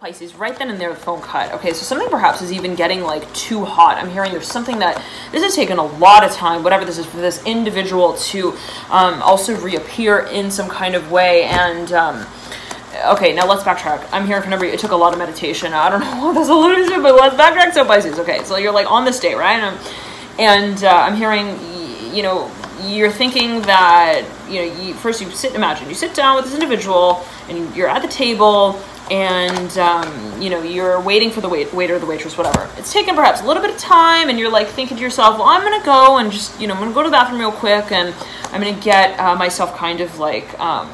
Pisces, right then and there, the phone cut. Okay, so something perhaps is even getting like too hot. I'm hearing there's something that this has taken a lot of time, whatever this is, for this individual to um, also reappear in some kind of way. And um, okay, now let's backtrack. I'm hearing from everybody. It took a lot of meditation. I don't know what this alluded to, but let's backtrack. So Pisces. Okay, so you're like on this day, right? And, and uh, I'm hearing, you know, you're thinking that you know, you, first you sit. Imagine you sit down with this individual, and you're at the table and um, you know you're waiting for the wait, waiter the waitress whatever. It's taken perhaps a little bit of time and you're like thinking to yourself well i'm gonna go and just you know i'm gonna go to the bathroom real quick and i'm gonna get uh, myself kind of like um,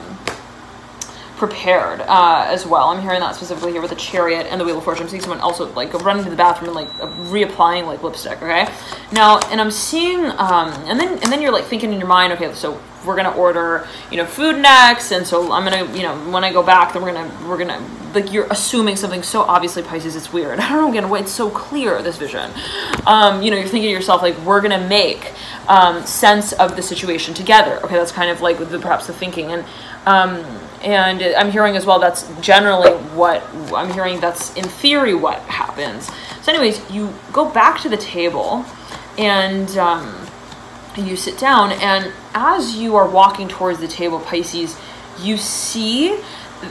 prepared uh, as well. I'm hearing that specifically here with the chariot and the wheel of fortune. I'm seeing someone also like running to the bathroom and like reapplying like lipstick okay? Now and i'm seeing um, and then and then you're like thinking in your mind okay so we're gonna order you know food next and so i'm gonna you know when i go back then we're gonna we're gonna like you're assuming something so obviously pisces it's weird. I don't know again it's so clear this vision. Um, you know you're thinking to yourself like we're gonna make um, sense of the situation together. Okay that's kind of like with the, perhaps the thinking and um, and i'm hearing as well that's generally what i'm hearing that's in theory what happens. So anyways you go back to the table and um, you sit down and as you are walking towards the table pisces you see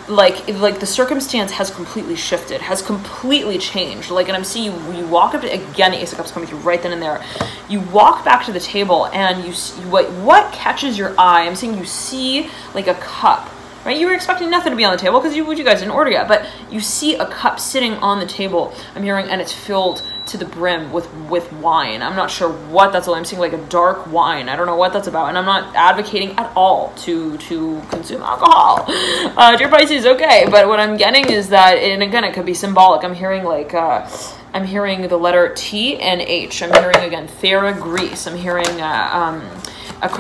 like like the circumstance has completely shifted has completely changed like and i'm seeing you you walk up to again ace of cups coming through right then and there you walk back to the table and you see what what catches your eye i'm seeing you see like a cup right? You were expecting nothing to be on the table because you, would you guys didn't order yet, but you see a cup sitting on the table. I'm hearing, and it's filled to the brim with with wine. I'm not sure what that's all. I'm seeing like a dark wine. I don't know what that's about, and I'm not advocating at all to to consume alcohol. Uh, dear Pisces, okay, but what I'm getting is that, and again, it could be symbolic. I'm hearing like. Uh, I'm hearing the letter T and H. I'm hearing again Thera Greece. I'm hearing uh, um,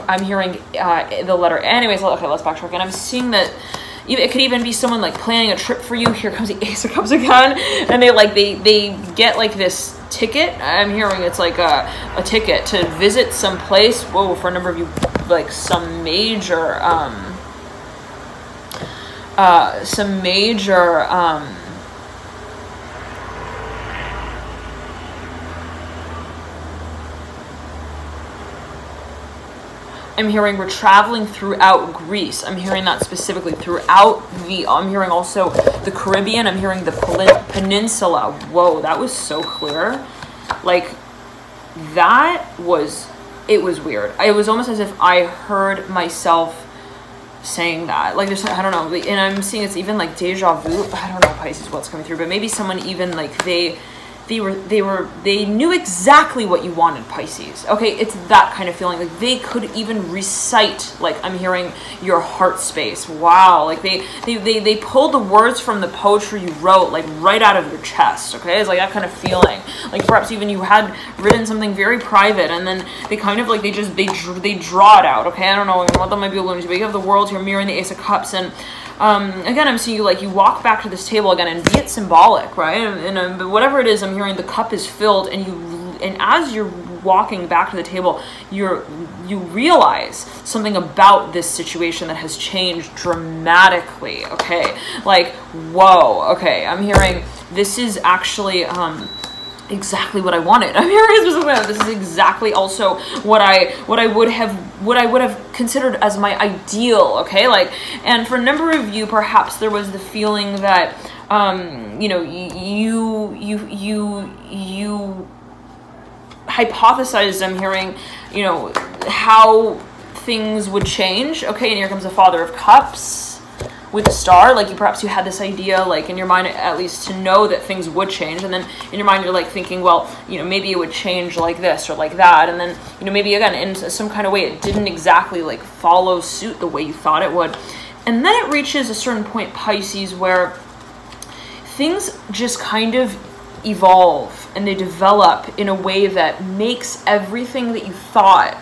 I'm hearing uh, the letter. Anyways, okay, let's backtrack. And I'm seeing that it could even be someone like planning a trip for you. Here comes the Ace of Cups again, and they like they they get like this ticket. I'm hearing it's like a, a ticket to visit some place. Whoa, for a number of you, like some major um uh some major um I'm hearing we're traveling throughout Greece. I'm hearing that specifically throughout the. I'm hearing also the Caribbean. I'm hearing the peninsula. Whoa, that was so clear. Like, that was. It was weird. It was almost as if I heard myself saying that. Like, there's. I don't know. And I'm seeing it's even like deja vu. I don't know, Pisces, what's coming through, but maybe someone even like they they were they were they knew exactly what you wanted pisces. Okay it's that kind of feeling. Like they could even recite like i'm hearing your heart space. Wow. Like they they they, they pulled the words from the poetry you wrote like right out of your chest okay? It's like that kind of feeling. Like perhaps even you had written something very private and then they kind of like they just they they draw it out okay? I don't know what that might be alluding to but you have the world here mirroring the ace of cups and um, again, I'm seeing you like you walk back to this table again, and be it symbolic, right? And, and um, whatever it is, I'm hearing the cup is filled, and you and as you're walking back to the table, you're you realize something about this situation that has changed dramatically. Okay, like whoa. Okay, I'm hearing this is actually um, exactly what I wanted. I'm specific. This is exactly also what I what I would have what I would have considered as my ideal. Okay, like and for a number of you, perhaps there was the feeling that um, you know you you you you hypothesized. I'm hearing you know how things would change. Okay, and here comes the Father of Cups with a star like you perhaps you had this idea like in your mind at least to know that things would change and then in your mind you're like thinking well you know maybe it would change like this or like that and then you know maybe again in some kind of way it didn't exactly like follow suit the way you thought it would. And then it reaches a certain point pisces where things just kind of evolve and they develop in a way that makes everything that you thought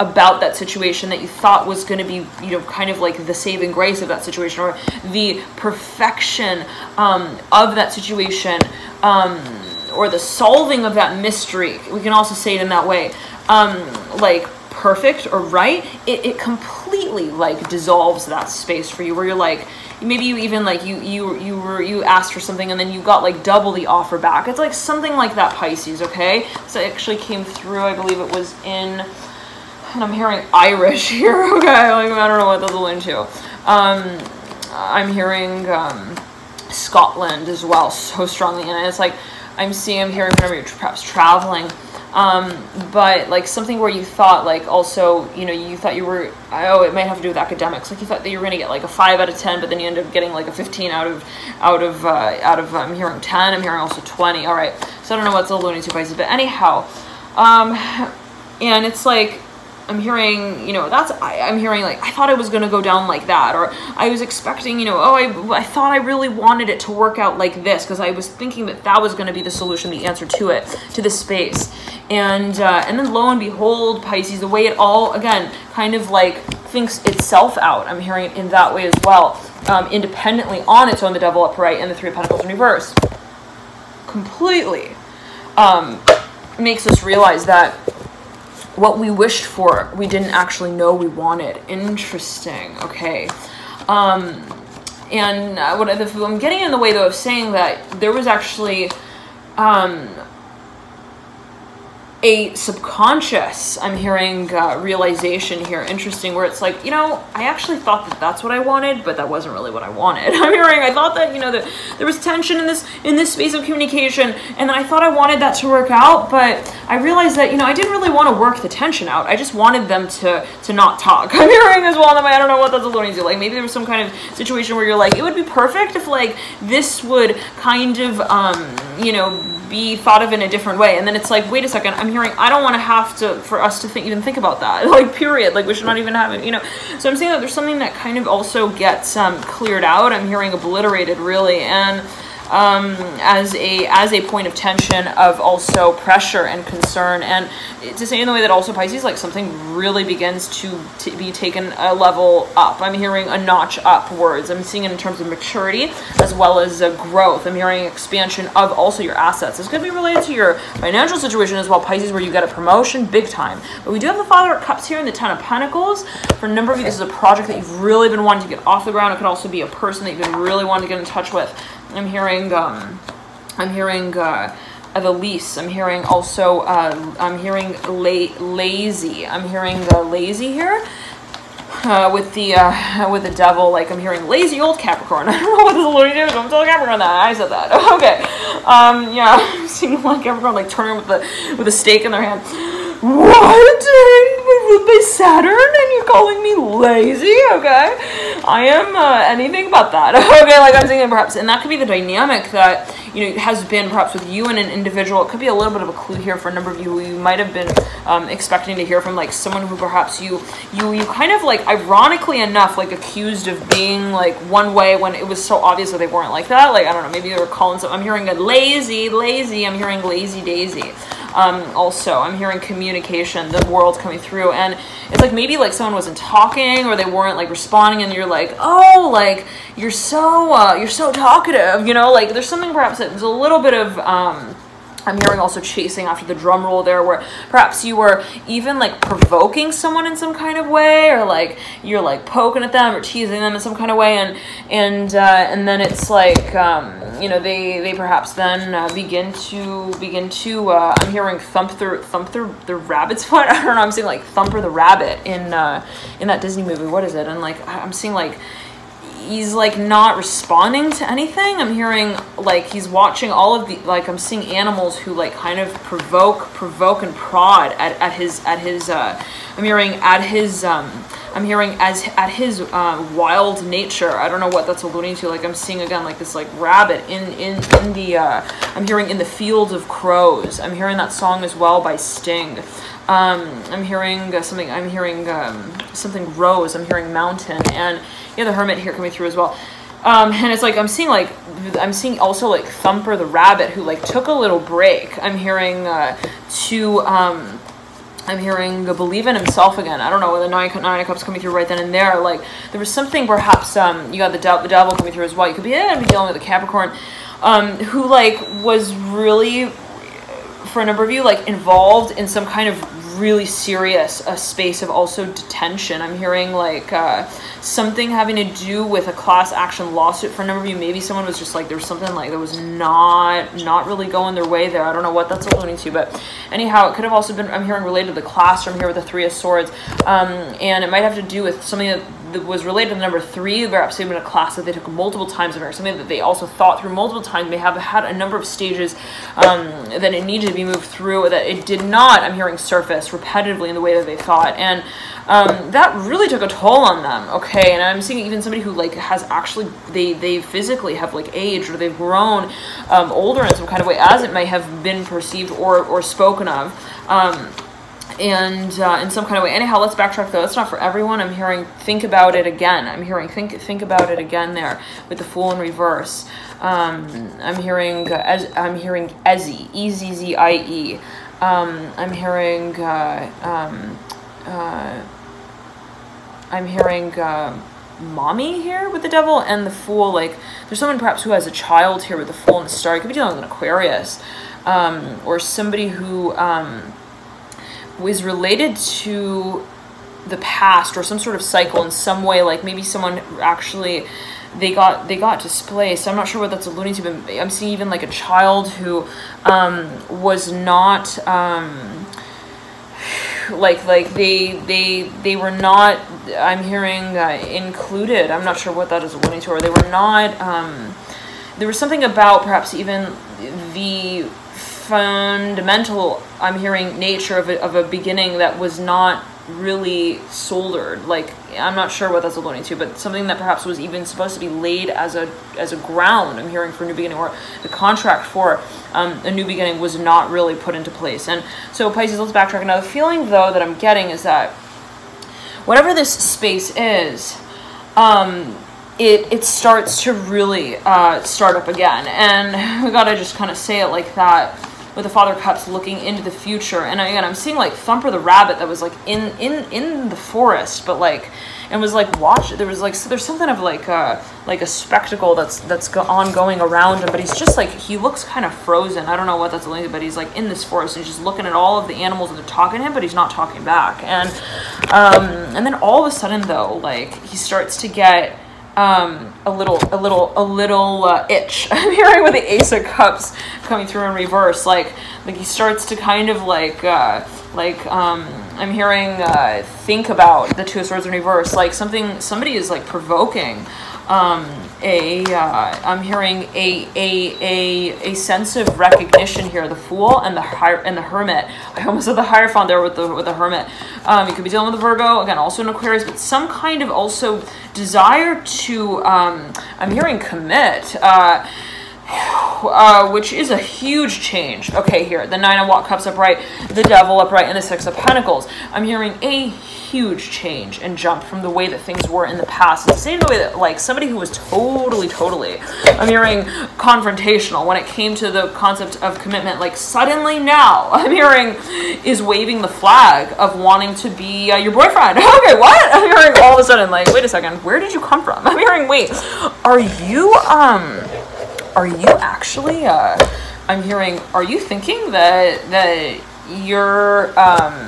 about that situation that you thought was going to be, you know, kind of like the saving grace of that situation or the perfection um, of that situation um, or the solving of that mystery. We can also say it in that way. Um, like perfect or right, it, it completely like dissolves that space for you where you're like, maybe you even like you you you were you asked for something and then you got like double the offer back. It's like something like that, Pisces. Okay, so it actually came through. I believe it was in. And I'm hearing Irish here. Okay, like I don't know what that's alluding to. Um, I'm hearing um, Scotland as well, so strongly, and it's like I'm seeing, I'm hearing whenever you're perhaps traveling. Um, but like something where you thought like also you know you thought you were oh it might have to do with academics like you thought that you were gonna get like a five out of ten but then you end up getting like a 15 out of out of uh, out of I'm hearing 10 I'm hearing also 20 all right so I don't know what's alluding to Pisces but anyhow um, and it's like I'm hearing, you know, that's, I, am hearing like, I thought it was going to go down like that, or I was expecting, you know, oh, I, I thought I really wanted it to work out like this, because I was thinking that that was going to be the solution, the answer to it, to the space. And, uh, and then lo and behold, Pisces, the way it all, again, kind of like thinks itself out, I'm hearing it in that way as well, um, independently on its own, the devil upright and the three of pentacles in reverse. Completely um, makes us realize that what we wished for, we didn't actually know we wanted. Interesting. Okay. Um, and uh, what I'm getting in the way though of saying that there was actually um, a subconscious, I'm hearing uh, realization here, interesting, where it's like, you know, I actually thought that that's what I wanted, but that wasn't really what I wanted. I'm hearing, I thought that, you know, that there was tension in this, in this space of communication, and I thought I wanted that to work out, but I realized that, you know, I didn't really want to work the tension out. I just wanted them to, to not talk. I'm hearing as well, and I don't know what that's alluding to. Like, maybe there was some kind of situation where you're like, it would be perfect if, like, this would kind of, um, you know, be thought of in a different way. And then it's like, wait a second, I'm hearing, I don't want to have to, for us to think, even think about that. Like, period. Like, we should not even have it, you know. So I'm saying that there's something that kind of also gets um, cleared out. I'm hearing obliterated, really. And um, as a as a point of tension of also pressure and concern. And to say in the way that also Pisces like something really begins to, be taken a level up. I'm hearing a notch upwards. I'm seeing it in terms of maturity as well as a growth. I'm hearing expansion of also your assets. This could be related to your financial situation as well Pisces where you get a promotion big time. But we do have the Father of Cups here and the Ten of Pentacles. For a number of you this is a project that you've really been wanting to get off the ground. It could also be a person that you've been really wanting to get in touch with I'm hearing, um, I'm hearing, uh, the lease. I'm hearing also, uh, I'm hearing la lazy. I'm hearing lazy here. Uh, with the uh, with the devil, like I'm hearing lazy old Capricorn. I don't know what this is alluding to. Don't tell Capricorn that. I said that. Okay. Um, yeah, I'm seeing like Capricorn like turning with the with a stake in their hand. What? By Saturn and you're calling me lazy? Okay. I am uh, anything but that. okay, like I'm thinking perhaps, and that could be the dynamic that, you know, has been perhaps with you and an individual. It could be a little bit of a clue here for a number of you who you might have been um, expecting to hear from, like someone who perhaps you, you, you kind of like, ironically enough, like accused of being like one way when it was so obvious that they weren't like that. Like, I don't know, maybe they were calling some, I'm hearing a lazy, lazy, I'm hearing lazy daisy. Um, also, I'm hearing communication, the world's coming through, and it's like maybe like someone wasn't talking or they weren't like responding, and you're like, oh, like you're so uh, you're so talkative, you know, like there's something perhaps that there's a little bit of um, I'm hearing also chasing after the drum roll there where perhaps you were even like provoking someone in some kind of way or like you're like poking at them or teasing them in some kind of way and and uh, and then it's like um, you know they they perhaps then uh, begin to begin to uh, I'm hearing thump through thump through the rabbit's foot. I don't know I'm seeing like thumper the rabbit in uh, in that Disney movie. What is it? And like I'm seeing like he's like not responding to anything. I'm hearing like he's watching all of the like I'm seeing animals who like kind of provoke provoke and prod at, at his at his uh I'm hearing at his um I'm hearing as at his uh, wild nature. I don't know what that's alluding to. Like I'm seeing again like this like rabbit in in in the uh I'm hearing in the field of crows. I'm hearing that song as well by Sting. Um, I'm hearing uh, something. I'm hearing um, something rose. I'm hearing mountain, and yeah, the hermit here coming through as well. Um, and it's like I'm seeing like I'm seeing also like Thumper the rabbit who like took a little break. I'm hearing uh, to um, I'm hearing believe in himself again. I don't know the nine, nine of cups coming through right then and there. Like there was something perhaps um, you got the, de- the devil coming through as well. You could be yeah, be dealing with a Capricorn um, who like was really for a number of you like involved in some kind of really serious a space of also detention. I'm hearing like uh, something having to do with a class action lawsuit for a number of you. Maybe someone was just like there was something like that was not not really going their way there. I don't know what that's alluding to, but anyhow, it could have also been. I'm hearing related to the classroom here with the Three of Swords, um, and it might have to do with something that that was related to number three, perhaps even a class that they took multiple times, or something that they also thought through multiple times, may have had a number of stages um, that it needed to be moved through, that it did not, I'm hearing, surface repetitively in the way that they thought. And um, that really took a toll on them, okay? And I'm seeing even somebody who, like, has actually, they, they physically have, like, aged or they've grown um, older in some kind of way, as it may have been perceived or, or spoken of. And uh, in some kind of way. Anyhow, let's backtrack though. That's not for everyone. I'm hearing think about it again. I'm hearing think think about it again there with the fool in reverse. Um, I'm hearing uh, as I'm hearing Ezzy E Z Z I E. Um, I'm hearing uh, um, uh, I'm hearing uh, mommy here with the devil and the fool. Like there's someone perhaps who has a child here with the fool and the star. You could be dealing with an Aquarius um, or somebody who. Um, was related to the past or some sort of cycle in some way like maybe someone actually they got they got displaced. I'm not sure what that's alluding to but i'm seeing even like a child who um, was not um, like like they they they were not i'm hearing uh, included. I'm not sure what that is alluding to or they were not um, there was something about perhaps even the fundamental i'm hearing nature of a, of a beginning that was not really soldered. Like i'm not sure what that's alluding to but something that perhaps was even supposed to be laid as a as a ground i'm hearing for a new beginning or the contract for um, a new beginning was not really put into place. And so pisces let's backtrack. Now the feeling though that i'm getting is that whatever this space is um, it it starts to really uh, start up again. And we gotta just kind of say it like that with the father cups looking into the future. And again i'm seeing like thumper the rabbit that was like in in in the forest but like and was like watch there was like so there's something of like a like a spectacle that's that's go- ongoing around him but he's just like he looks kind of frozen. I don't know what that's like but he's like in this forest and he's just looking at all of the animals and they're talking to him but he's not talking back. And um and then all of a sudden though like he starts to get um, a little, a little, a little uh, itch. I'm hearing with the Ace of Cups coming through in reverse, like, like he starts to kind of like, uh, like, um, I'm hearing uh, think about the Two of Swords in reverse, like something, somebody is like provoking. Um, a, uh, I'm hearing a, a, a, a sense of recognition here. The Fool and the Hier- and the Hermit. I almost said the Hierophant there with the with the Hermit. Um, you could be dealing with a Virgo again, also an Aquarius, but some kind of also desire to. Um, I'm hearing commit. Uh, uh, which is a huge change. Okay, here, the Nine of Watt Cups upright, the Devil upright, and the Six of Pentacles. I'm hearing a huge change and jump from the way that things were in the past. It's the same way that, like, somebody who was totally, totally, I'm hearing confrontational when it came to the concept of commitment, like, suddenly now, I'm hearing is waving the flag of wanting to be uh, your boyfriend. okay, what? I'm hearing all of a sudden, like, wait a second, where did you come from? I'm hearing, wait, are you, um, are you actually uh, i'm hearing are you thinking that that you're um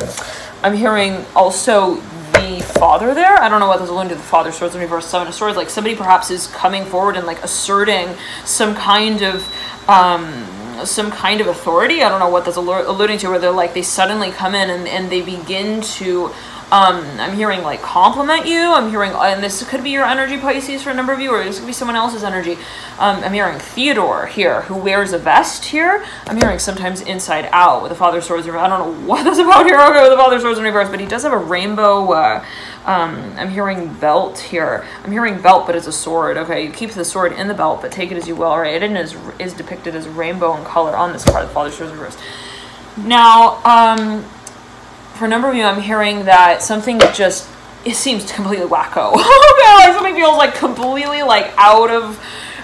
i'm hearing also the father there? I don't know what this alluding to the father swords in reverse seven of swords like somebody perhaps is coming forward and like asserting some kind of um some kind of authority. I don't know what that's allu- alluding to where they're like they suddenly come in and, and they begin to um, I'm hearing like compliment you. I'm hearing, and this could be your energy, Pisces, for a number of you, or this could be someone else's energy. Um, I'm hearing Theodore here, who wears a vest here. I'm hearing sometimes inside out with the Father Swords. I don't know what that's about here. Okay, with the Father Swords in reverse, but he does have a rainbow. Uh, um, I'm hearing belt here. I'm hearing belt, but it's a sword. Okay, you keep the sword in the belt, but take it as you will. Right, it is is depicted as rainbow in color on this card, the Father Swords in reverse. Now, um, for a number of you, I'm hearing that something just it seems completely wacko. okay, like something feels like completely like out of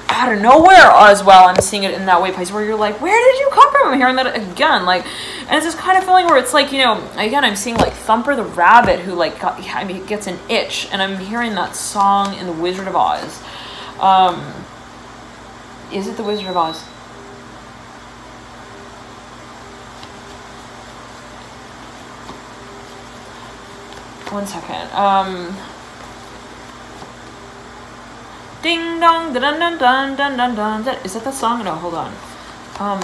out of nowhere as well. I'm seeing it in that way, place where you're like, where did you come from? I'm hearing that again, like, and it's this kind of feeling where it's like, you know, again, I'm seeing like Thumper the rabbit who like got, I mean, gets an itch, and I'm hearing that song in the Wizard of Oz. Um, is it the Wizard of Oz? One second. Um, ding dong, dun dun dun dun dun dun. dun. Is that that song? No, hold on. Um,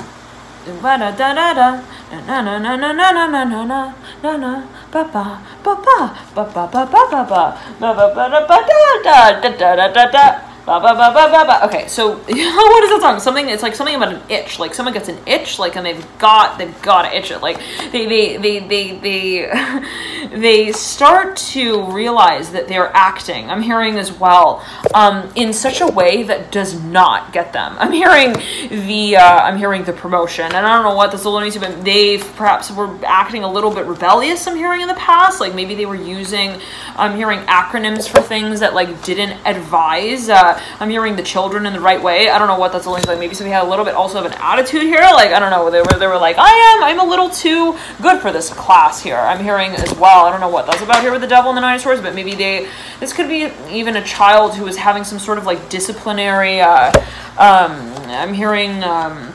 da da da da da na na na na na na na na na na na ba ba ba ba ba ba ba ba ba ba ba ba ba da ba da da da da da da Ba, ba, ba, ba, ba, ba. Okay, so what is that song? Something it's like something about an itch. Like someone gets an itch, like and they've got they've got to itch it. Like they they they they they they start to realize that they're acting. I'm hearing as well um, in such a way that does not get them. I'm hearing the uh, I'm hearing the promotion, and I don't know what this alluding to, but they perhaps were acting a little bit rebellious. I'm hearing in the past, like maybe they were using. I'm hearing acronyms for things that like didn't advise. Uh, I'm hearing the children in the right way. I don't know what that's to. Like maybe somebody had a little bit also of an attitude here. Like I don't know. They were they were like I am. I'm a little too good for this class here. I'm hearing as well. I don't know what that's about here with the devil and the nine of swords, but maybe they. This could be even a child who is having some sort of like disciplinary. Uh, um, I'm hearing. Um,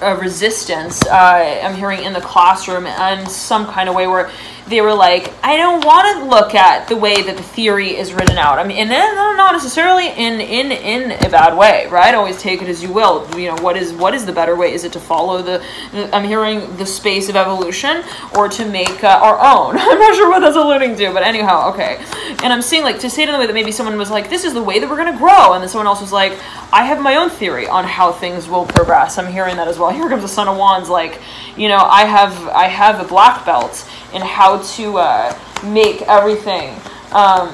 a resistance uh, I'm hearing in the classroom and some kind of way where they were like, I don't want to look at the way that the theory is written out. I mean, and not necessarily in in in a bad way, right? Always take it as you will. You know, what is what is the better way? Is it to follow the? the I'm hearing the space of evolution, or to make uh, our own. I'm not sure what that's alluding to, but anyhow, okay. And I'm seeing like to say it in the way that maybe someone was like, this is the way that we're gonna grow, and then someone else was like, I have my own theory on how things will progress. I'm hearing that as well. Here comes the Son of Wands, like, you know, I have I have a black belt in how to uh, make everything um,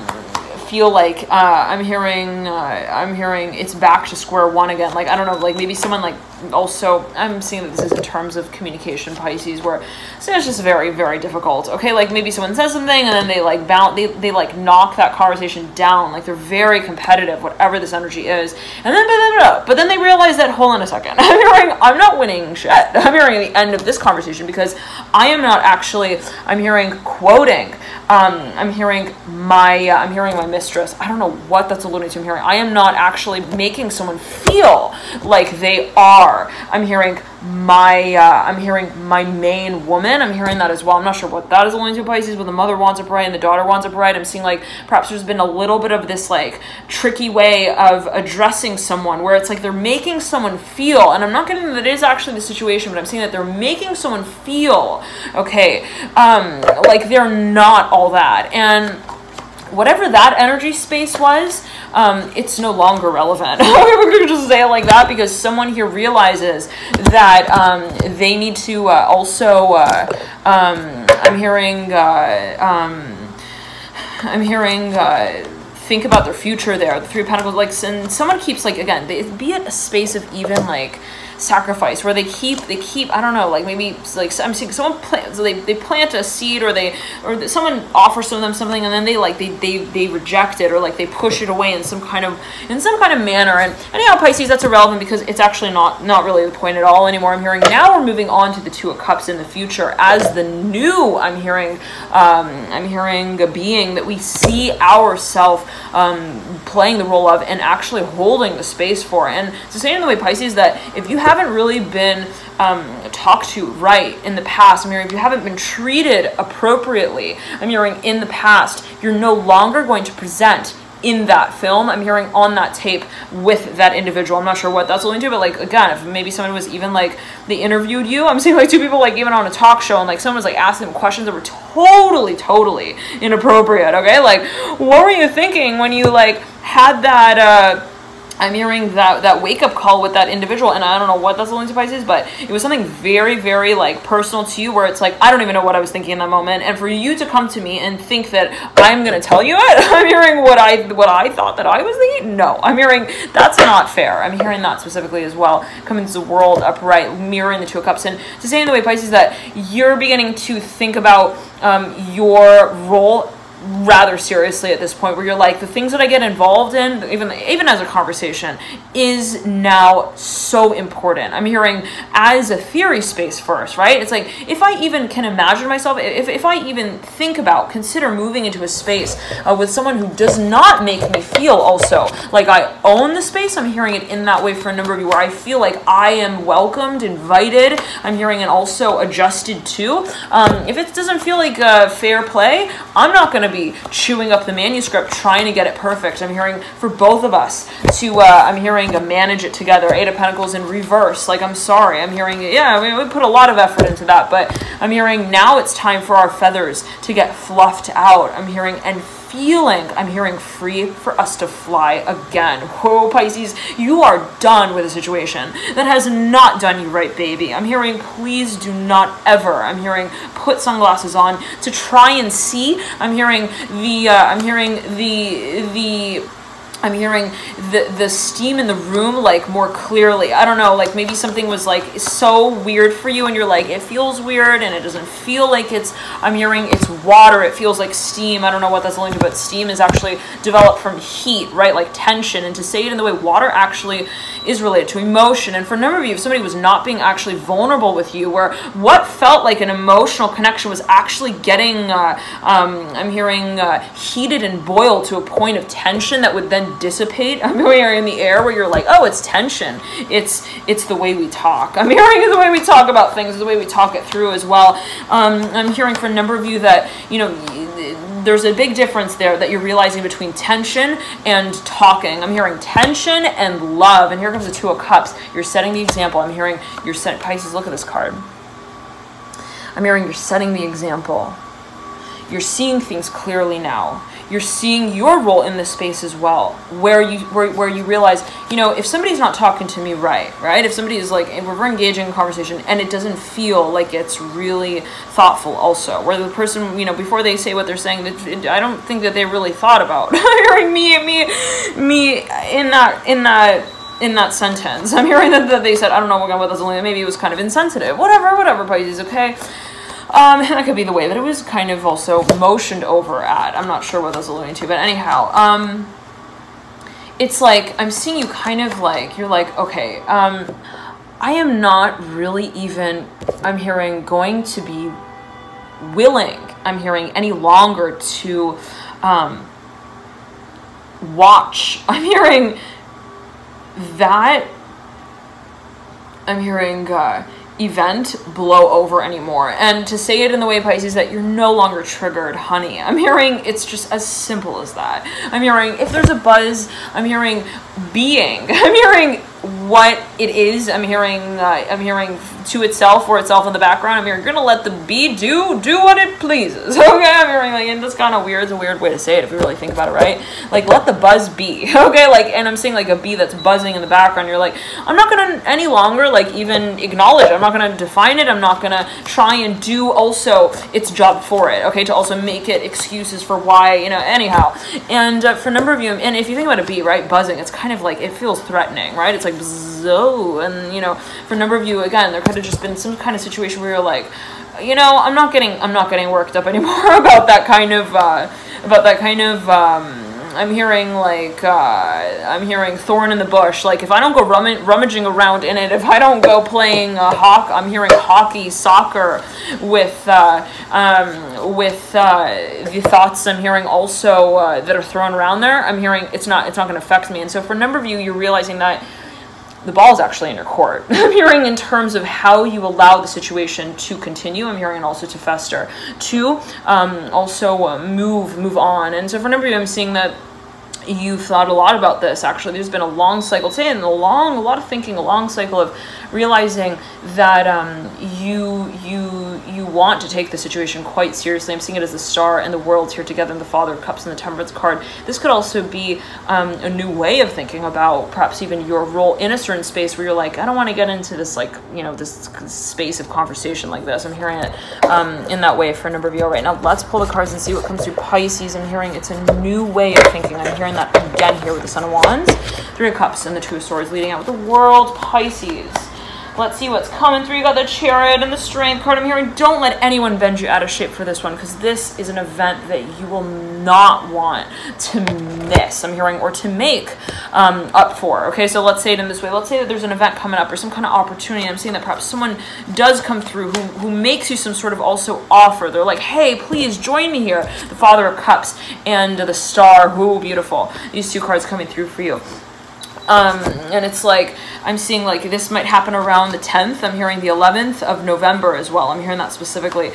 feel like uh, I'm hearing uh, I'm hearing it's back to square one again. Like I don't know, like maybe someone like also I'm seeing that this is in terms of communication Pisces where so it's just very very difficult. Okay, like maybe someone says something and then they like bounce they they like knock that conversation down. Like they're very competitive, whatever this energy is, and then blah, blah, blah, but then they realize that hold on a second, I'm hearing I'm not winning shit. I'm hearing the end of this conversation because I am not actually I'm hearing quoting um, I'm hearing my uh, I'm hearing my mistress. I don't know what that's alluding to. I'm hearing I am not actually making someone feel like they are. I'm hearing my uh, I'm hearing my main woman. I'm hearing that as well. I'm not sure what that is alluding to Pisces, but the mother wants a bride and the daughter wants a bride. I'm seeing like perhaps there's been a little bit of this like tricky way of addressing someone where it's like they're making someone feel, and I'm not getting that it is actually the situation, but I'm seeing that they're making someone feel okay, um, like they're not all that. And whatever that energy space was, um, it's no longer relevant. We're going to just say it like that because someone here realizes that um, they need to uh, also, uh, um, I'm hearing, uh, um, I'm hearing, uh, think about their future there. The Three Pentacles, like, and someone keeps, like, again, they, be it a space of even, like, sacrifice where they keep they keep I don't know like maybe like I'm seeing someone plant so they, they plant a seed or they or someone offers them something and then they like they, they they reject it or like they push it away in some kind of in some kind of manner. And anyhow Pisces that's irrelevant because it's actually not not really the point at all anymore I'm hearing. Now we're moving on to the two of cups in the future as the new I'm hearing um, I'm hearing a being that we see ourselves um, playing the role of and actually holding the space for. And the same in the way Pisces that if you haven't really been um, talked to right in the past, I'm hearing if you haven't been treated appropriately, I'm hearing in the past, you're no longer going to present in that film. I'm hearing on that tape with that individual. I'm not sure what that's alluding to, but like again, if maybe someone was even like they interviewed you, I'm seeing like two people like even on a talk show and like someone was like asking them questions that were totally, totally inappropriate. Okay, like what were you thinking when you like had that? uh I'm hearing that that wake up call with that individual, and I don't know what that's alluding to Pisces, but it was something very, very like personal to you, where it's like I don't even know what I was thinking in that moment, and for you to come to me and think that I'm gonna tell you it, I'm hearing what I what I thought that I was thinking. No, I'm hearing that's not fair. I'm hearing that specifically as well, coming to the world upright, mirroring the two of cups, and to say in the way Pisces that you're beginning to think about um, your role rather seriously at this point where you're like the things that I get involved in even even as a conversation is now so important. I'm hearing as a theory space first, right? It's like if I even can imagine myself if, if I even think about consider moving into a space uh, with someone who does not make me feel also like I own the space, I'm hearing it in that way for a number of you where I feel like I am welcomed, invited. I'm hearing it also adjusted to. Um, if it doesn't feel like uh, fair play, I'm not going to be chewing up the manuscript, trying to get it perfect. I'm hearing for both of us to, uh, I'm hearing manage it together. Eight of Pentacles in reverse. Like, I'm sorry. I'm hearing, yeah, we put a lot of effort into that, but I'm hearing now it's time for our feathers to get fluffed out. I'm hearing, and feeling I'm hearing free for us to fly again. Whoa, Pisces, you are done with a situation that has not done you right, baby. I'm hearing please do not ever. I'm hearing put sunglasses on to try and see. I'm hearing the uh, I'm hearing the the I'm hearing the the steam in the room like more clearly. I don't know, like maybe something was like so weird for you and you're like it feels weird and it doesn't feel like it's I'm hearing it's water, it feels like steam. I don't know what that's linked to, but steam is actually developed from heat, right? Like tension. And to say it in the way water actually is related to emotion. And for a number of you, if somebody was not being actually vulnerable with you, where what felt like an emotional connection was actually getting uh, um, I'm hearing uh, heated and boiled to a point of tension that would then dissipate. I'm hearing in the air where you're like, oh, it's tension. It's it's the way we talk. I'm hearing the way we talk about things, the way we talk it through as well. Um, I'm hearing from a number of you that you know there's a big difference there that you're realizing between tension and talking. I'm hearing tension and love, and here comes the Two of Cups. You're setting the example. I'm hearing you're set Pisces. Look at this card. I'm hearing you're setting the example. You're seeing things clearly now you're seeing your role in this space as well where you where, where you realize you know if somebody's not talking to me right right? If somebody is like if we're engaging in conversation and it doesn't feel like it's really thoughtful also where the person you know before they say what they're saying i don't think that they really thought about hearing me me me in that in that in that sentence. I'm hearing that, they said i don't know what was only maybe it was kind of insensitive. Whatever whatever pisces okay um, and that could be the way that it was kind of also motioned over at. I'm not sure what that's alluding to, but anyhow, um, it's like I'm seeing you kind of like you're like okay, um, I am not really even. I'm hearing going to be willing. I'm hearing any longer to um, watch. I'm hearing that. I'm hearing. Uh, event blow over anymore. And to say it in the way Pisces that you're no longer triggered, honey. I'm hearing it's just as simple as that. I'm hearing if there's a buzz, I'm hearing being. I'm hearing what it is. I'm hearing uh, I'm hearing to itself or itself in the background. I'm hearing you're gonna let the bee do do what it pleases. Okay, I'm hearing like and that's kind of weird. It's a weird way to say it if you really think about it, right? Like let the buzz be. Okay, like and I'm seeing like a bee that's buzzing in the background. You're like I'm not gonna any longer like even acknowledge. I'm not gonna define it. I'm not gonna try and do also its job for it. Okay, to also make it excuses for why you know. Anyhow, and uh, for a number of you, and if you think about a bee, right, buzzing, it's kind of like it feels threatening, right? It's like bzzz, and you know, for a number of you, again, there could have just been some kind of situation where you're like, you know, I'm not getting, I'm not getting worked up anymore about that kind of, uh, about that kind of. Um, I'm hearing like uh, I'm hearing thorn in the bush. Like if I don't go rum- rummaging around in it, if I don't go playing uh, hawk, I'm hearing hockey, soccer, with uh, um, with uh, the thoughts I'm hearing also uh, that are thrown around there. I'm hearing it's not it's not going to affect me. And so for a number of you, you're realizing that the ball is actually in your court. I'm hearing in terms of how you allow the situation to continue. I'm hearing also to fester. To um, also uh, move, move on. And so for a number of you, I'm seeing that you've thought a lot about this actually there's been a long cycle today and a long a lot of thinking a long cycle of realizing that um, you you you want to take the situation quite seriously. I'm seeing it as the star and the worlds here together, and the Father of Cups and the Temperance card. This could also be um, a new way of thinking about perhaps even your role in a certain space where you're like, I don't want to get into this like you know this space of conversation like this. I'm hearing it um, in that way for a number of you. All right, now let's pull the cards and see what comes through Pisces. I'm hearing it's a new way of thinking. I'm hearing that again here with the Son of Wands, Three of Cups, and the Two of Swords, leading out with the World Pisces. Let's see what's coming through. You got the Chariot and the Strength card. I'm hearing don't let anyone bend you out of shape for this one because this is an event that you will not want to miss. I'm hearing or to make um, up for. Okay, so let's say it in this way. Let's say that there's an event coming up or some kind of opportunity. I'm seeing that perhaps someone does come through who, who makes you some sort of also offer. They're like, hey, please join me here. The Father of Cups and the Star. Who beautiful. These two cards coming through for you. Um, and it's like I'm seeing like this might happen around the 10th. I'm hearing the 11th of November as well. I'm hearing that specifically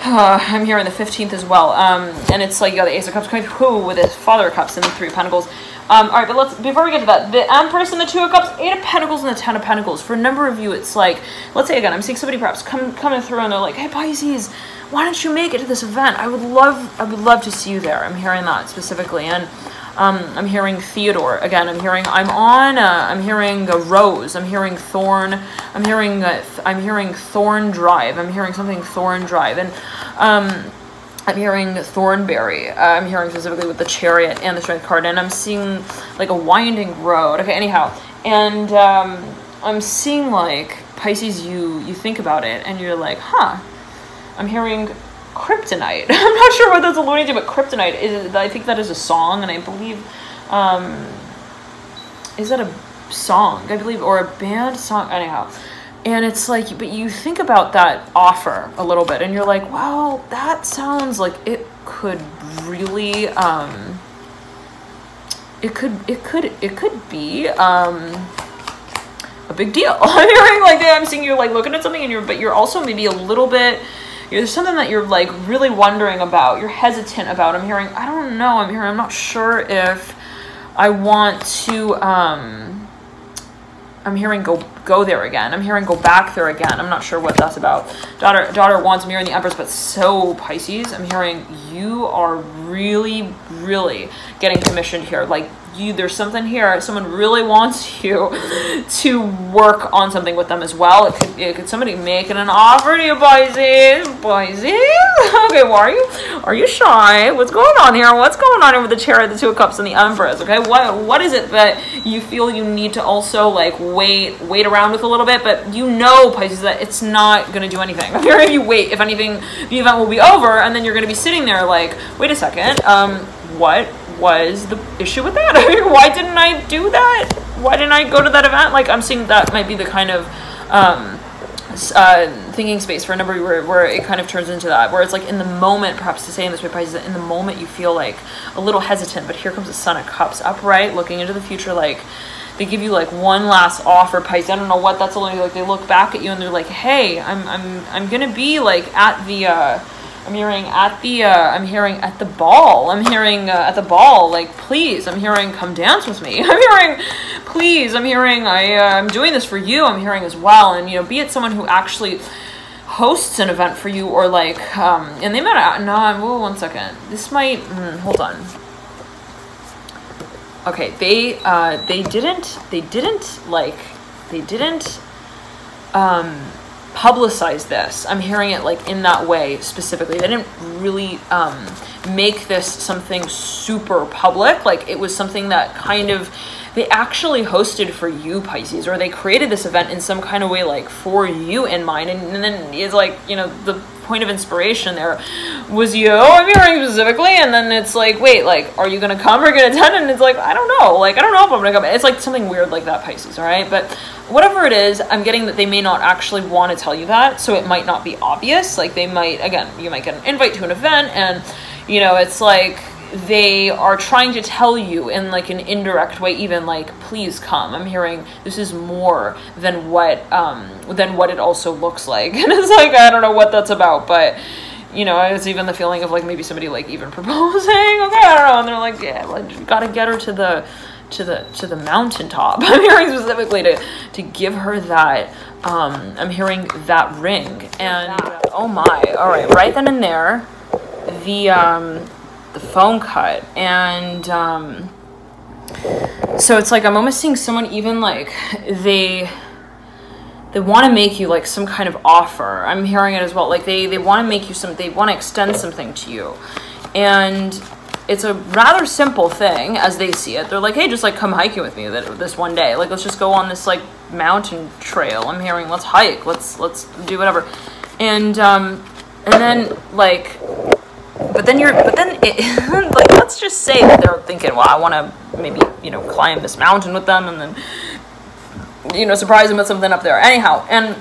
Uh, I'm hearing the 15th as well. Um, and it's like you got the Ace of Cups coming through with his Father of Cups and the Three of Pentacles. Um, all right, but let's before we get to that, the Empress and the Two of Cups, Eight of Pentacles and the Ten of Pentacles. For a number of you, it's like, let's say again, I'm seeing somebody perhaps come coming through and they're like, "Hey Pisces, why don't you make it to this event? I would love, I would love to see you there." I'm hearing that specifically, and um, I'm hearing Theodore again. I'm hearing I'm on. Uh, I'm hearing a Rose. I'm hearing Thorn. I'm hearing uh, th- I'm hearing Thorn Drive. I'm hearing something Thorn Drive, and um, I'm hearing Thornberry. Uh, I'm hearing specifically with the Chariot and the Strength card, and I'm seeing like a winding road. Okay, anyhow, and um, I'm seeing like Pisces. You you think about it, and you're like, huh. I'm hearing Kryptonite. I'm not sure what that's alluding to, but Kryptonite is. I think that is a song, and I believe, um, is that a song? I believe, or a band song. Anyhow, and it's like but you think about that offer a little bit and you're like well that sounds like it could really um it could it could it could be um a big deal i'm hearing like i'm seeing you like looking at something and you're but you're also maybe a little bit there's something that you're like really wondering about you're hesitant about i'm hearing i don't know i'm hearing i'm not sure if i want to um I'm hearing go go there again. I'm hearing go back there again. I'm not sure what that's about. Daughter daughter wants me in the Empress, but so Pisces. I'm hearing you are really really getting commissioned here. Like you there's something here someone really wants you to work on something with them as well. It could, it could somebody making an offer to you Pisces Pisces okay why are you? Are you shy? What's going on here? What's going on here with the chariot the two of cups and the empress okay? What what is it that you feel you need to also like wait wait around with a little bit? But you know Pisces that it's not going to do anything. If you wait if anything the event will be over and then you're going to be sitting there like wait a second um what was the issue with that? Why didn't I do that? Why didn't I go to that event? Like, I'm seeing that might be the kind of um, uh, thinking space for a number where, where it kind of turns into that, where it's like in the moment, perhaps to say in this way, Pisces, in the moment you feel like a little hesitant, but here comes the Son of Cups upright, looking into the future, like they give you like one last offer, Pisces. I don't know what that's only like. They look back at you and they're like, "Hey, I'm I'm I'm gonna be like at the." Uh, I'm hearing at the, uh, I'm hearing at the ball. I'm hearing uh, at the ball, like, please. I'm hearing, come dance with me. I'm hearing, please. I'm hearing, I, uh, I'm doing this for you. I'm hearing as well. And, you know, be it someone who actually hosts an event for you or like, um, and they might, no, whoa, one second. This might, mm, hold on. Okay, they, uh, they didn't, they didn't, like, they didn't, um, publicize this. I'm hearing it like in that way specifically. They didn't really um, make this something super public. Like it was something that kind of they actually hosted for you Pisces, or they created this event in some kind of way like for you in mind. And, and then it's like you know the point of inspiration there was you. I'm hearing specifically, and then it's like, wait, like, are you gonna come or gonna attend? And it's like, I don't know. Like, I don't know if I'm gonna come. It's like something weird like that, Pisces. All right, but whatever it is, I'm getting that they may not actually want to tell you that, so it might not be obvious. Like, they might, again, you might get an invite to an event, and you know, it's like they are trying to tell you in like an indirect way even like please come i'm hearing this is more than what um than what it also looks like and it's like i don't know what that's about but you know it's even the feeling of like maybe somebody like even proposing okay i don't know and they're like yeah like gotta get her to the to the to the mountaintop. I'm hearing specifically to to give her that um i'm hearing that ring. And oh my all right right then and there the um the phone cut. And um, so it's like i'm almost seeing someone even like they they want to make you like some kind of offer. I'm hearing it as well. Like they they want to make you some they want to extend something to you. And it's a rather simple thing as they see it. They're like hey just like come hiking with me this one day. Like let's just go on this like mountain trail. I'm hearing let's hike. Let's let's do whatever. And um and then like but then you're, but then it, like, let's just say that they're thinking, well, I want to maybe, you know, climb this mountain with them and then, you know, surprise them with something up there. Anyhow, and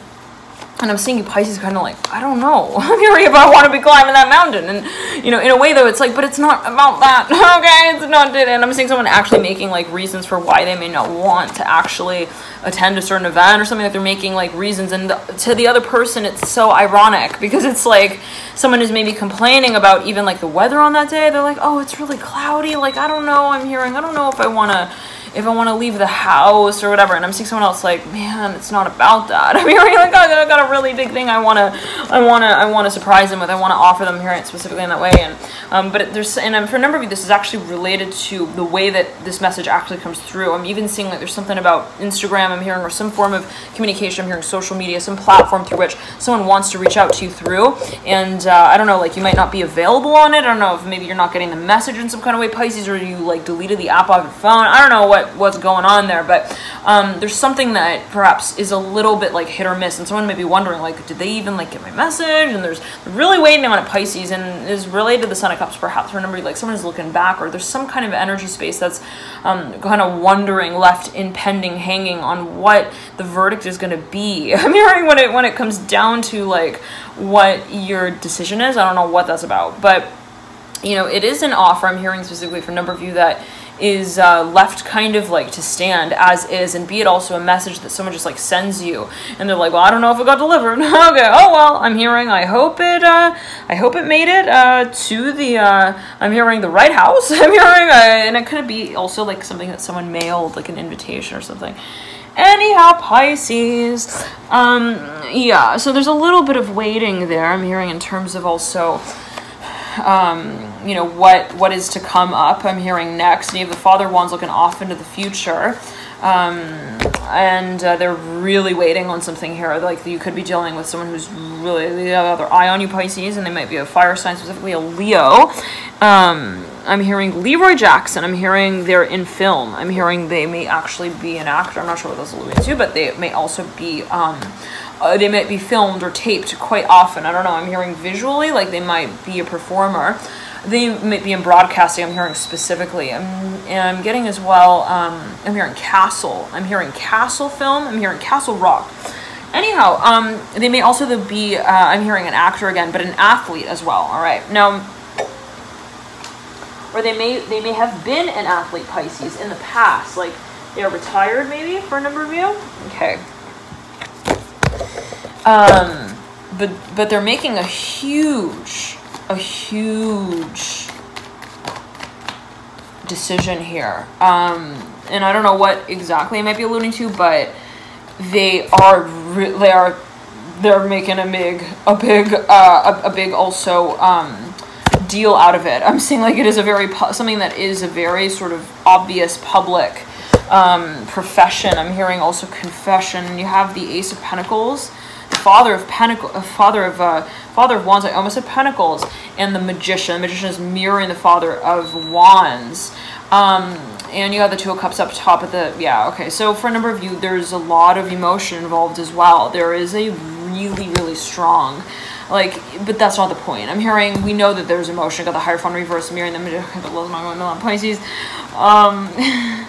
and I'm seeing you Pisces kind of like, I don't know. I'm hearing if I want to be climbing that mountain. And, you know, in a way though, it's like, but it's not about that. okay, it's not it. And I'm seeing someone actually making like reasons for why they may not want to actually attend a certain event or something like they're making like reasons. And the, to the other person, it's so ironic because it's like someone is maybe complaining about even like the weather on that day. They're like, oh, it's really cloudy. Like, I don't know. I'm hearing, I don't know if I want to if I want to leave the house or whatever, and I'm seeing someone else like, man, it's not about that. I'm hearing like, I got a really big thing I wanna, I wanna, I wanna surprise them with. I wanna offer them here specifically in that way. And um, but there's and um, for a number of you, this is actually related to the way that this message actually comes through. I'm even seeing like there's something about Instagram. I'm hearing or some form of communication. I'm hearing social media, some platform through which someone wants to reach out to you through. And uh, I don't know, like you might not be available on it. I don't know if maybe you're not getting the message in some kind of way, Pisces, or you like deleted the app off your phone. I don't know what what's going on there, but um, there's something that perhaps is a little bit like hit or miss, and someone may be wondering like, did they even like get my message? And there's really waiting on it, Pisces, and is related to the Son of Cups. Perhaps remember, like someone's looking back, or there's some kind of energy space that's um, kind of wondering, left impending, hanging on what the verdict is going to be. I'm hearing when it when it comes down to like what your decision is. I don't know what that's about, but you know, it is an offer. I'm hearing specifically from a number of you that is uh, left kind of like to stand as is and be it also a message that someone just like sends you and they're like well i don't know if it got delivered. Okay oh well i'm hearing i hope it uh, i hope it made it uh, to the uh, i'm hearing the right house. I'm hearing uh, and it could be also like something that someone mailed like an invitation or something. Anyhow pisces um yeah so there's a little bit of waiting there i'm hearing in terms of also um, you know what what is to come up. I'm hearing next. And you have the Father Wands looking off into the future, um, and uh, they're really waiting on something here. Like you could be dealing with someone who's really the other eye on you, Pisces, and they might be a fire sign, specifically a Leo. Um, I'm hearing Leroy Jackson. I'm hearing they're in film. I'm hearing they may actually be an actor. I'm not sure what that's alluding to, but they may also be. Um, uh, they might be filmed or taped quite often. I don't know. I'm hearing visually like they might be a performer. They might be in broadcasting. I'm hearing specifically. I'm, and I'm getting as well. Um, I'm hearing Castle. I'm hearing Castle film. I'm hearing Castle Rock. Anyhow, um, they may also be. Uh, I'm hearing an actor again, but an athlete as well. All right now or they may they may have been an athlete Pisces in the past, like they're retired maybe for a number of you. Okay. Um, but but they're making a huge, a huge decision here. Um, and I don't know what exactly I might be alluding to, but they are they are they're making a big a big uh, a, a big also um, deal out of it. I'm saying like it is a very something that is a very sort of obvious public um, profession. I'm hearing also confession. You have the Ace of Pentacles the father of pentacle, uh, father of uh, father of wands. I almost said pentacles, and the magician. The magician is mirroring the father of wands. Um, and you have the two of cups up top of the yeah. Okay, so for a number of you, there's a lot of emotion involved as well. There is a really really strong like but that's not the point i'm hearing we know that there's emotion got the hierophant reverse mirroring the magician the on pisces um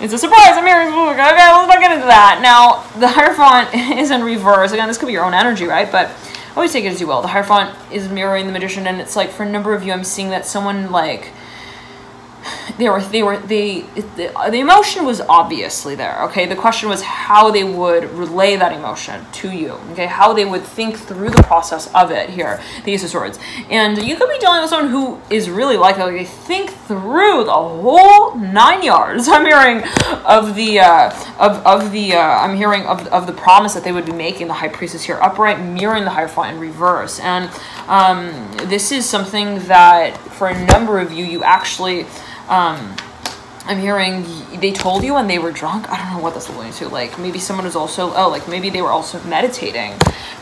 It's a surprise, I'm hearing Okay, let's not get into that. Now, the Hierophant is in reverse. Again, this could be your own energy, right? But I always take it as you will. The Hierophant is mirroring the Magician, and it's like, for a number of you, I'm seeing that someone, like, they were they were they the, the emotion was obviously there okay? The question was how they would relay that emotion to you okay? How they would think through the process of it here the ace of swords and you could be dealing with someone who is really like that like they think through the whole nine yards. I'm hearing of the uh of of the uh i'm hearing of, of the promise that they would be making the high priestess here upright mirroring the hierophant in reverse. And um this is something that for a number of you you actually um, I'm hearing they told you when they were drunk. I don't know what that's alluding to. Like maybe someone was also oh like maybe they were also meditating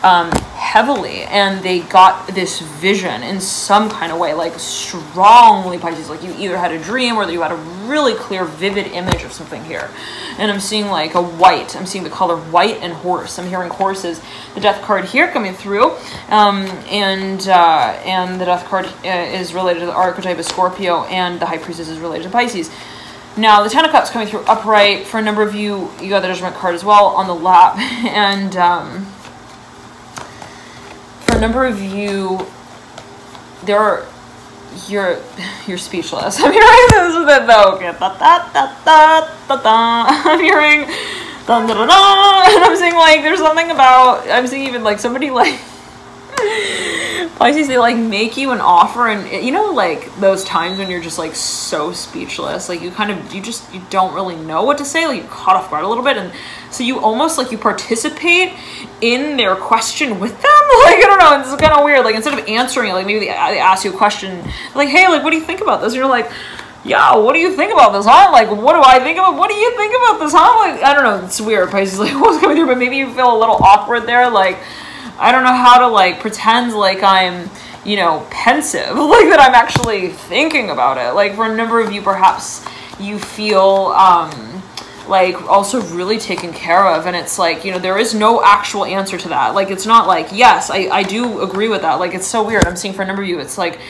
um, heavily and they got this vision in some kind of way like strongly Pisces. Like you either had a dream or you had a really clear vivid image of something here. And I'm seeing like a white. I'm seeing the color white and horse. I'm hearing horses. The death card here coming through, um, and uh, and the death card uh, is related to the archetype of Scorpio, and the high priestess is related to Pisces. Now, the Ten of Cups coming through upright. For a number of you, you got the Judgment card as well on the lap. And, um, for a number of you, there are, you're, you're speechless. I'm hearing this with it though. Da, da, da, da, da, da. I'm hearing, dun, da, da, da, and I'm saying like, there's something about, I'm seeing even like somebody like, Pisces, they like make you an offer, and you know, like those times when you're just like so speechless, like you kind of, you just, you don't really know what to say, like you're caught off guard a little bit, and so you almost like you participate in their question with them. Like I don't know, it's kind of weird. Like instead of answering it, like maybe they, they ask you a question, like, hey, like what do you think about this? And you're like. Yeah, what do you think about this, huh? Like, what do I think about? What do you think about this, huh? Like, I don't know. It's weird. Pisces, like, what's coming through? But maybe you feel a little awkward there. Like, I don't know how to like pretend like I'm, you know, pensive, like that I'm actually thinking about it. Like for a number of you, perhaps you feel um, like also really taken care of, and it's like you know there is no actual answer to that. Like it's not like yes, I I do agree with that. Like it's so weird. I'm seeing for a number of you, it's like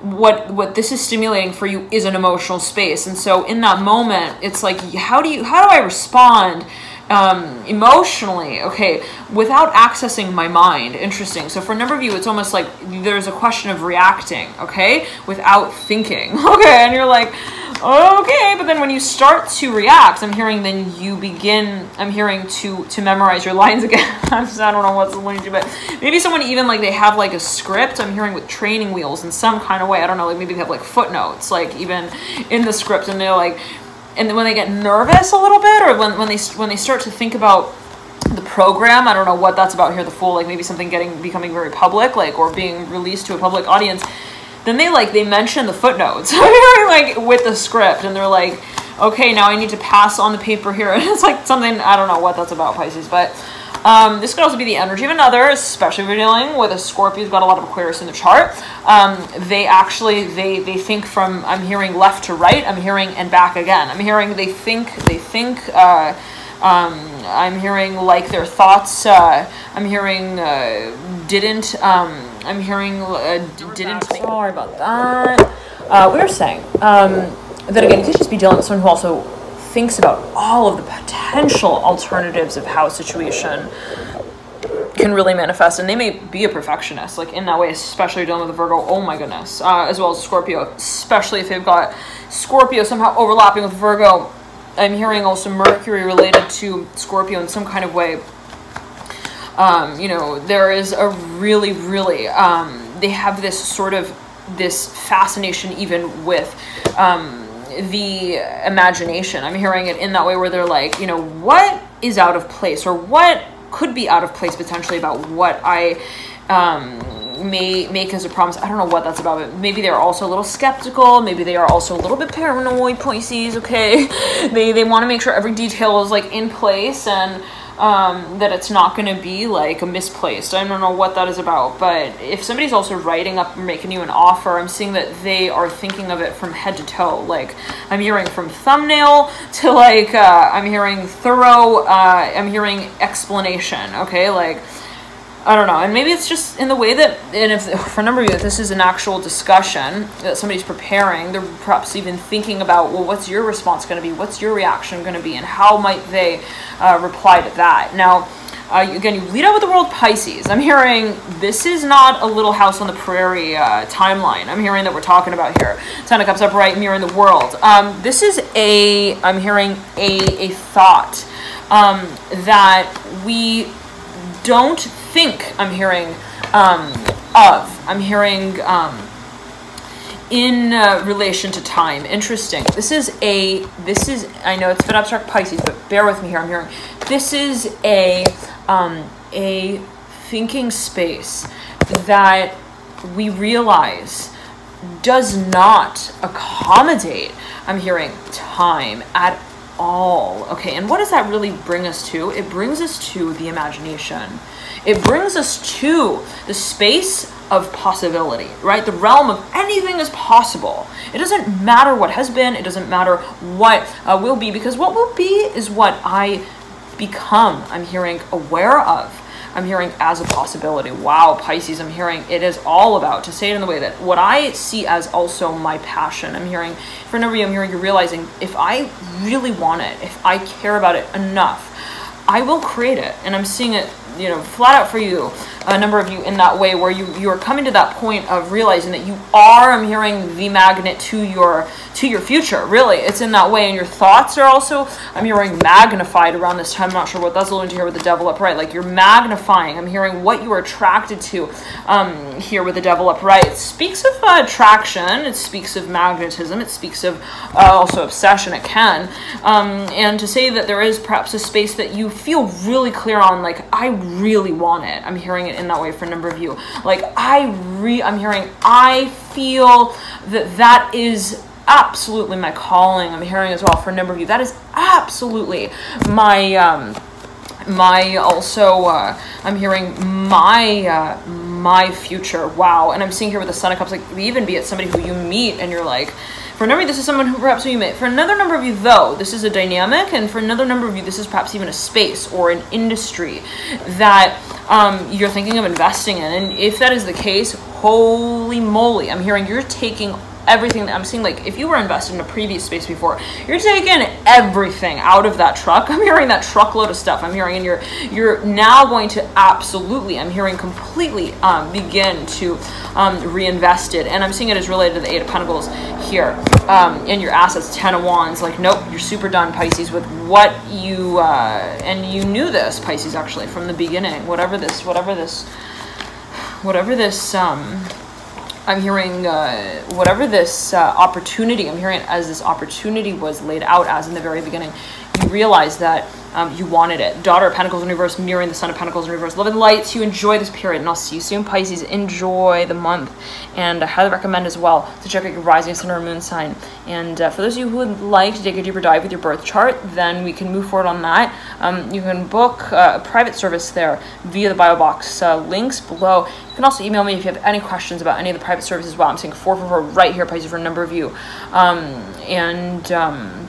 what what this is stimulating for you is an emotional space and so in that moment it's like how do you how do i respond um, emotionally, okay, without accessing my mind. Interesting. So for a number of you, it's almost like there's a question of reacting, okay, without thinking, okay, and you're like, okay, but then when you start to react, I'm hearing then you begin, I'm hearing to to memorize your lines again. I don't know what's the to, but maybe someone even like they have like a script. I'm hearing with training wheels in some kind of way. I don't know, like maybe they have like footnotes, like even in the script, and they're like and when they get nervous a little bit or when, when they when they start to think about the program i don't know what that's about here the fool like maybe something getting becoming very public like or being released to a public audience then they like they mention the footnotes. Like with the script and they're like okay now i need to pass on the paper here. And it's like something i don't know what that's about pisces but um, this could also be the energy of another, especially if you're dealing with a Scorpio who's got a lot of Aquarius in the chart. Um, they actually, they, they think from, I'm hearing left to right, I'm hearing and back again. I'm hearing they think, they think, uh, um, I'm hearing like their thoughts, uh, I'm hearing uh, didn't, um, I'm hearing uh, didn't, sorry about that. Uh, we were saying um, that again, you could just be dealing with someone who also thinks about all of the potential alternatives of how a situation can really manifest and they may be a perfectionist like in that way especially dealing with a virgo. Oh my goodness. Uh, as well as scorpio especially if they've got scorpio somehow overlapping with virgo. I'm hearing also mercury related to scorpio in some kind of way. Um, you know there is a really really um, they have this sort of this fascination even with um, the imagination. I'm hearing it in that way where they're like, you know, what is out of place or what could be out of place potentially about what I um, may make as a promise. I don't know what that's about, but maybe they're also a little skeptical. Maybe they are also a little bit paranoid, Pisces, okay? they, they want to make sure every detail is like in place and um, that it's not going to be like a misplaced. I don't know what that is about, but if somebody's also writing up making you an offer, I'm seeing that they are thinking of it from head to toe. Like I'm hearing from thumbnail to like uh, I'm hearing thorough. Uh, I'm hearing explanation. Okay, like I don't know. And maybe it's just in the way that, and if for a number of you, if this is an actual discussion that somebody's preparing, they're perhaps even thinking about, well, what's your response going to be? What's your reaction going to be? And how might they uh, reply to that? Now, uh, again, you lead out with the world Pisces. I'm hearing this is not a little house on the prairie uh, timeline. I'm hearing that we're talking about here. Ten of Cups upright, mirror in the world. Um, this is a, I'm hearing a, a thought um, that we don't think I'm hearing um, of. I'm hearing um, in uh, relation to time. Interesting. This is a, this is, I know it's bit abstract Pisces, but bear with me here. I'm hearing, this is a, um, a thinking space that we realize does not accommodate, I'm hearing, time at all. Okay, and what does that really bring us to? It brings us to the imagination. It brings us to the space of possibility, right? The realm of anything is possible. It doesn't matter what has been, it doesn't matter what uh, will be, because what will be is what I become, I'm hearing aware of. I'm hearing as a possibility. Wow, Pisces, I'm hearing it is all about, to say it in the way that what I see as also my passion. I'm hearing, for number you, I'm hearing you're realizing if I really want it, if I care about it enough, I will create it. And I'm seeing it you know, flat out for you, a number of you in that way where you you are coming to that point of realizing that you are. I'm hearing the magnet to your to your future. Really, it's in that way, and your thoughts are also. I'm hearing magnified around this time. I'm not sure what that's alluding to here with the devil upright. Like you're magnifying. I'm hearing what you are attracted to um, here with the devil upright. It speaks of uh, attraction. It speaks of magnetism. It speaks of uh, also obsession. It can, um, and to say that there is perhaps a space that you feel really clear on. Like I really want it. I'm hearing it in that way for a number of you. Like I re. I'm hearing I feel that that is absolutely my calling. I'm hearing as well for a number of you. That is absolutely my um, my also. Uh, I'm hearing my uh, my future. Wow, and I'm seeing here with the Son of Cups. Like even be it somebody who you meet and you're like. For another, this is someone who perhaps you met. For another number of you, though, this is a dynamic, and for another number of you, this is perhaps even a space or an industry that um, you're thinking of investing in. And if that is the case, holy moly, I'm hearing you're taking everything that I'm seeing. Like if you were invested in a previous space before, you're taking everything out of that truck. I'm hearing that truckload of stuff. I'm hearing, and you're you're now going to absolutely. I'm hearing completely um, begin to um, reinvest it, and I'm seeing it as related to the Eight of Pentacles here um, in your assets. Ten of Wands. Like nope, you're super done, Pisces, with what you uh, and you knew this, Pisces, actually from the beginning. Whatever this, whatever this, whatever this. Um, I'm hearing uh, whatever this uh, opportunity, I'm hearing as this opportunity was laid out as in the very beginning, you realize that um, you wanted it. Daughter of Pentacles in reverse, mirroring the Son of Pentacles in reverse. Love and lights, you enjoy this period, and I'll see you soon, Pisces. Enjoy the month. And I highly recommend as well to check out your rising sun or moon sign. And uh, for those of you who would like to take a deeper dive with your birth chart, then we can move forward on that. Um, you can book uh, a private service there via the bio box uh, links below. You can also email me if you have any questions about any of the private services. As well, I'm saying 444 right here, Pisces, for a number of you. Um, and.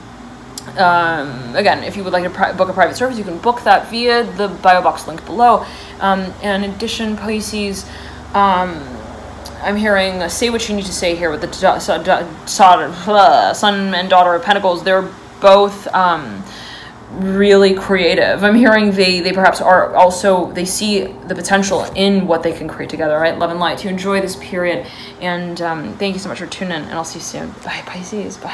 Um, again, if you would like to book a private service, you can book that via the bio box link below. Um, in addition, Pisces, um, I'm hearing uh, say what you need to say here with the son and daughter of Pentacles. They're both um, really creative. I'm hearing they they perhaps are also they see the potential in what they can create together. Right, love and light. To enjoy this period, and um, thank you so much for tuning in, and I'll see you soon. Bye, Pisces. Bye.